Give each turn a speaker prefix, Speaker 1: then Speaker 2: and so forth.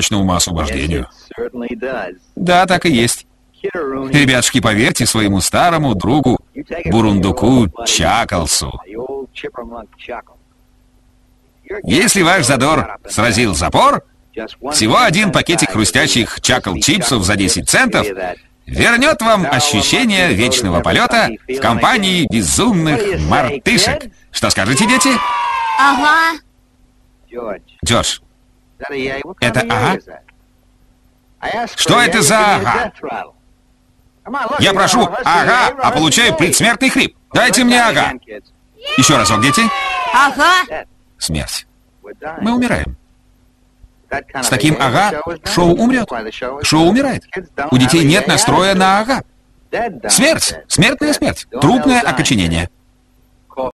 Speaker 1: добавочному освобождению. Да, так и есть. Ребятушки, поверьте своему старому другу Бурундуку Чаклсу. Если ваш задор сразил запор, всего один пакетик хрустящих чакл-чипсов за 10 центов вернет вам ощущение вечного полета в компании безумных мартышек. Что скажете, дети?
Speaker 2: Ага.
Speaker 1: Джордж, это ага? Что это за ага? Я прошу ага, а получаю предсмертный хрип. Дайте мне ага. Еще разок, дети.
Speaker 2: Ага.
Speaker 1: Смерть. Мы умираем. С таким ага шоу умрет. Шоу умирает. У детей нет настроя на ага. Смерть. Смертная смерть. Трупное окоченение.